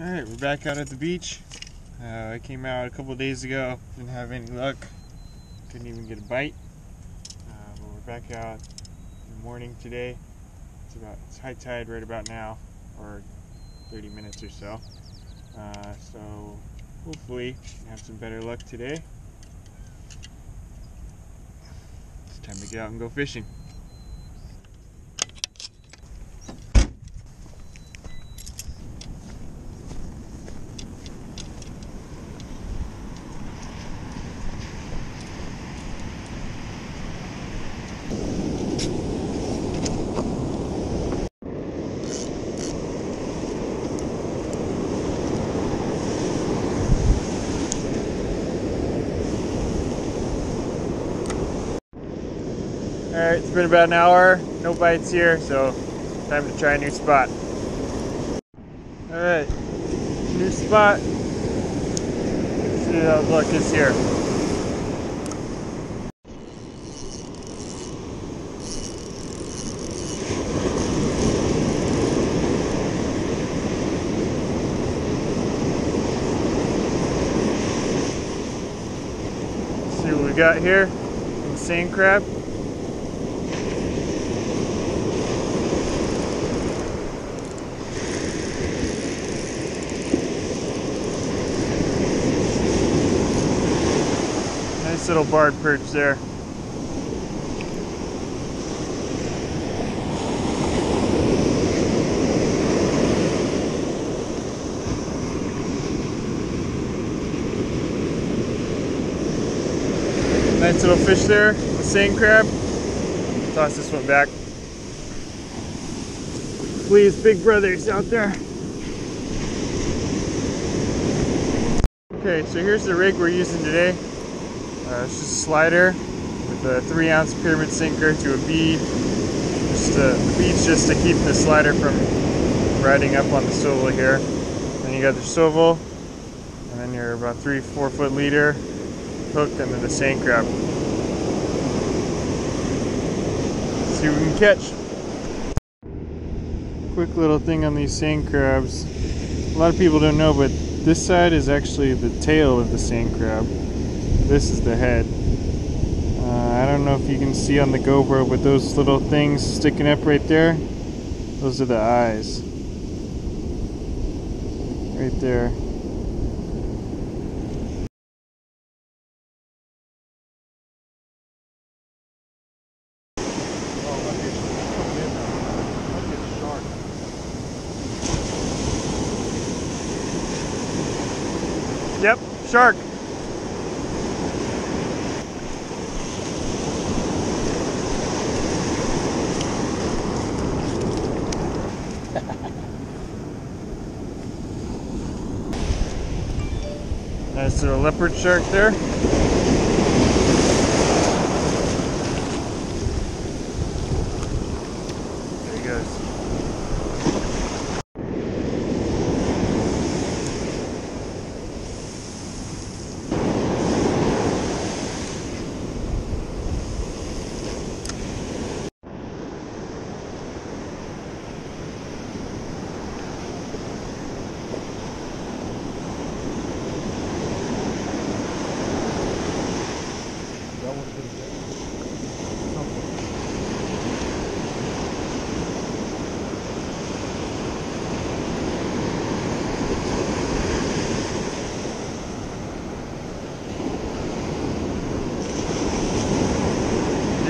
Alright, we're back out at the beach. Uh, I came out a couple days ago, didn't have any luck, couldn't even get a bite. Uh, but we're back out in the morning today. It's about it's high tide right about now, or 30 minutes or so. Uh, so hopefully have some better luck today. It's time to get out and go fishing. Alright, it's been about an hour, no bites here, so time to try a new spot. Alright, new spot. Let's see how luck is here. see what we got here. Sand crab. Little barred perch there. Nice little fish there, the sand crab. Toss this one back. Please, big brothers out there. Okay, so here's the rig we're using today. Uh, it's just a slider with a three ounce pyramid sinker to a bead. Just uh, the bead's just to keep the slider from riding up on the swivel here. Then you got the swivel, and then your about three, four foot leader hook, and then the sand crab. see what we can catch. Quick little thing on these sand crabs. A lot of people don't know, but this side is actually the tail of the sand crab. This is the head. Uh, I don't know if you can see on the GoPro, but those little things sticking up right there, those are the eyes. Right there. Yep, shark. Nice little leopard shark there. There he goes. That one's gonna get something.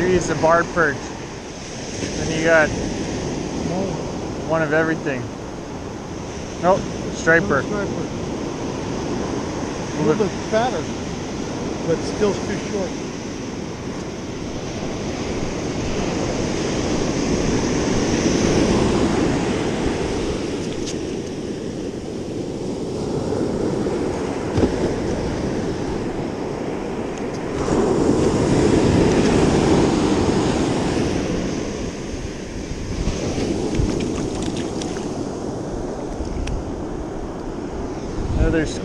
Is a barred perch. Then you got one of everything. Nope, striper. Sniper. A little bit fatter, but still too short.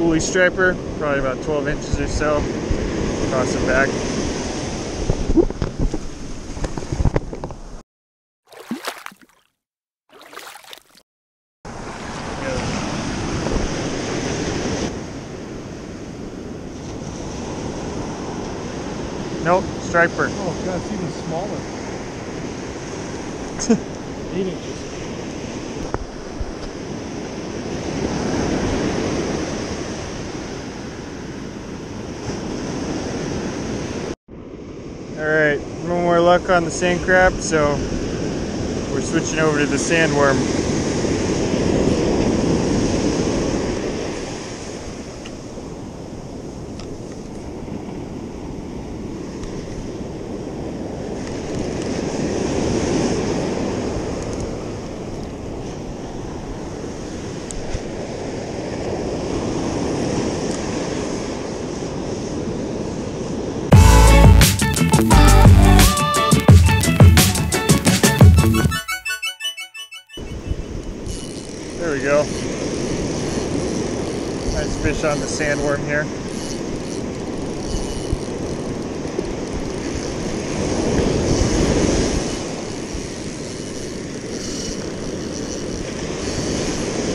coolie striper, probably about 12 inches or so across the back. Nope, striper. Oh god, it's even smaller. Eight inches. Luck on the sand crab, so we're switching over to the sandworm. Go. Nice fish on the sandworm here.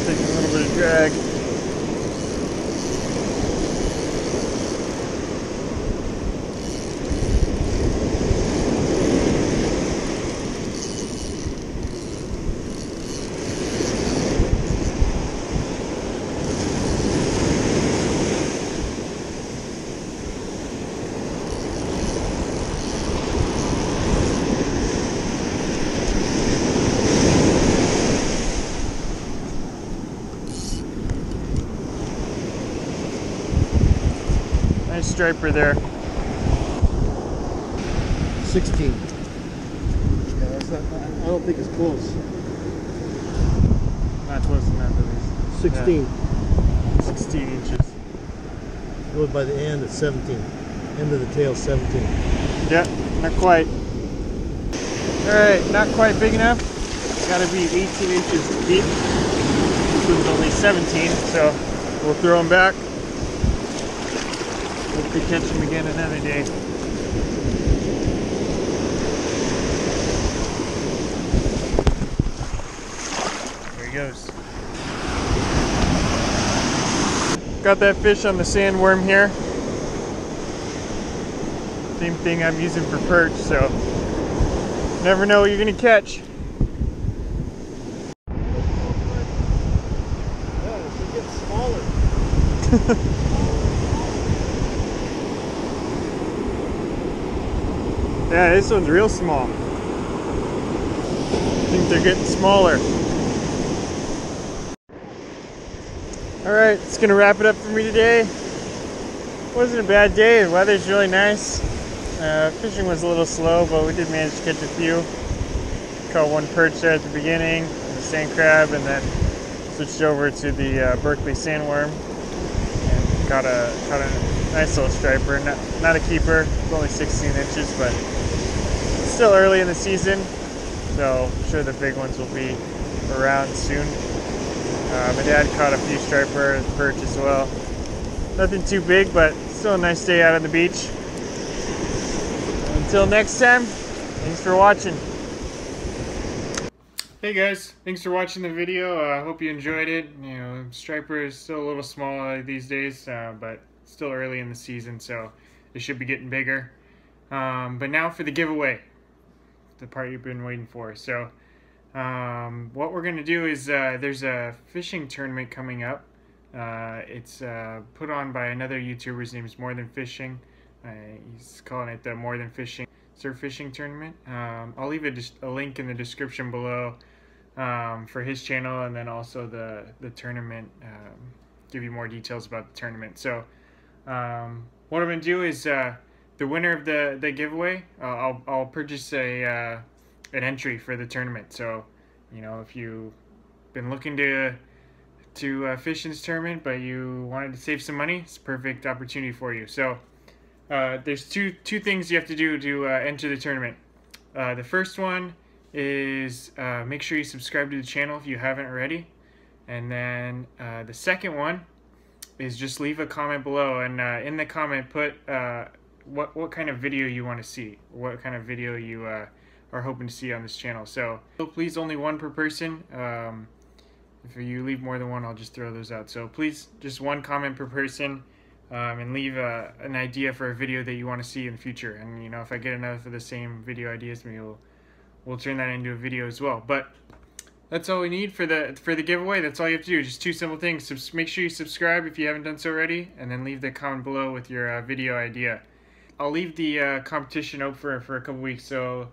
Taking a little bit of drag. Nice striper there. 16. Yeah, that's not, I don't think it's close. Not close enough at least. 16. Yeah, 16 inches. Going by the end at 17. End of the tail 17. Yeah, not quite. Alright, not quite big enough. It's Gotta be 18 inches deep. This one's only 17, so we'll throw them back. Hopefully catch them again another day. There he goes. Got that fish on the sandworm here. Same thing I'm using for perch, so never know what you're gonna catch. Yeah, this one's real small. I think they're getting smaller. Alright, it's gonna wrap it up for me today. Wasn't a bad day, the weather's really nice. Uh, fishing was a little slow, but we did manage to catch a few. Caught one perch there at the beginning, the sand crab, and then switched over to the uh, Berkley sandworm. Caught a, caught a nice little striper. Not, not a keeper, it's only 16 inches, but still early in the season, so I'm sure the big ones will be around soon. Uh, my dad caught a few striper and perch as well. Nothing too big, but still a nice day out on the beach. Until next time, thanks for watching. Hey guys, thanks for watching the video. I uh, hope you enjoyed it. You know, striper is still a little small these days, uh, but still early in the season, so it should be getting bigger. Um, but now for the giveaway, the part you've been waiting for. So, um, what we're gonna do is uh, there's a fishing tournament coming up. Uh, it's uh, put on by another YouTuber. His name is More Than Fishing. Uh, he's calling it the More Than Fishing Surf Fishing Tournament. Um, I'll leave a, a, link in the description below um, for his channel, and then also the the tournament. Um, give you more details about the tournament. So, um, what I'm gonna do is uh, the winner of the the giveaway. Uh, I'll I'll purchase a uh, an entry for the tournament. So, you know, if you've been looking to to uh, fish in this tournament, but you wanted to save some money, it's a perfect opportunity for you. So, uh, there's two two things you have to do to uh, enter the tournament. Uh, the first one is uh, make sure you subscribe to the channel if you haven't already, and then uh, the second one is just leave a comment below, and in the comment put what what kind of video you want to see, what kind of video you are hoping to see on this channel. So please, only one per person. Um, if you leave more than one, I'll just throw those out. So please, just one comment per person. Um, and leave a, an idea for a video that you want to see in the future. And you know, if I get enough of the same video ideas, maybe we'll we'll turn that into a video as well. But that's all we need for the for the giveaway. That's all you have to do. Just two simple things. Make sure you subscribe if you haven't done so already, and then leave the comment below with your uh, video idea. I'll leave the uh, competition open for for a couple weeks. So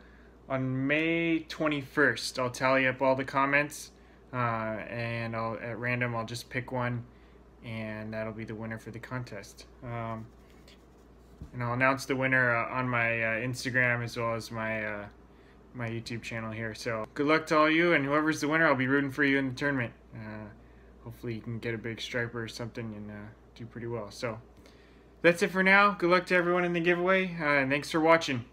on May 21st, I'll tally up all the comments, uh, and I'll at random I'll just pick one, and that'll be the winner for the contest. Um, and I'll announce the winner uh, on my uh, Instagram as well as my uh, my YouTube channel here. So good luck to all you, and whoever's the winner, I'll be rooting for you in the tournament. Uh, hopefully, you can get a big striper or something and uh, do pretty well. So that's it for now. Good luck to everyone in the giveaway, uh, and thanks for watching.